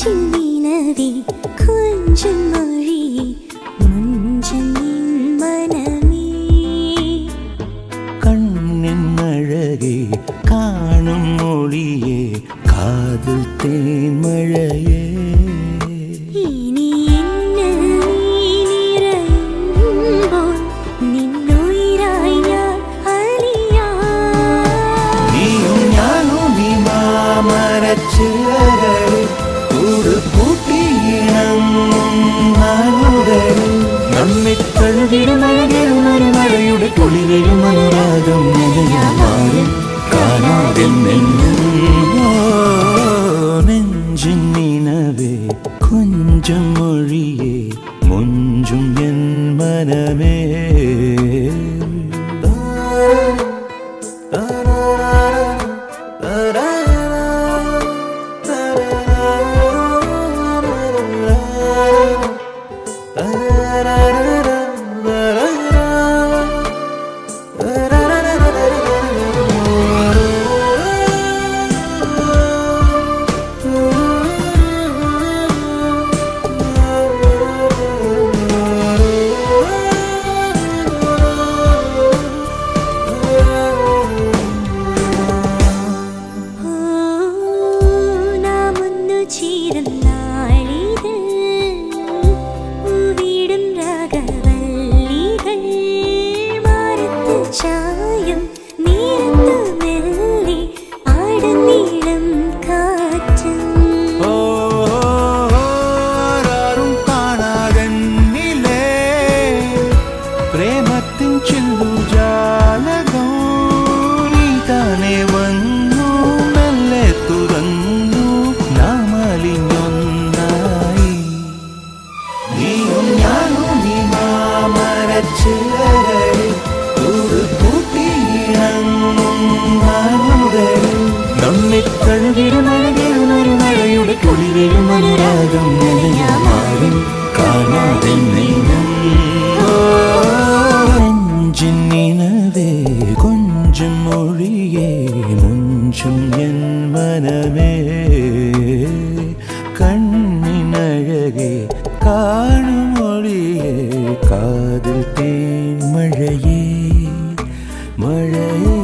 கொஞ்சம் நிலவே கொஞ்சம் மொழியே மஞ்சள் மனமே. கண்ணின் அழகே காணும் மொழியே காதல் தேன் மழையே. மரச்சிலகளில் നമ്മെ തഴുകിടും അഴകിലും ഒരു മഴയുടെ കുളിരയും അനുരാഗം നിലയാമാറും കാണാതെ നെഞ്ചിൻ നിനവേ കൊഞ്ചം മൊഴിയേ മുഞ്ചും എൻ മനമേ da da da കൂട് കൂട്ടിയിണങ്ങും നമ്മെ ഒരു മഴയുടെ കുളിരയും கொஞ்சும் என் மனமே கண்ணின் அழகே காணும் மொழியே காதல் தேன் மழையே மழையே.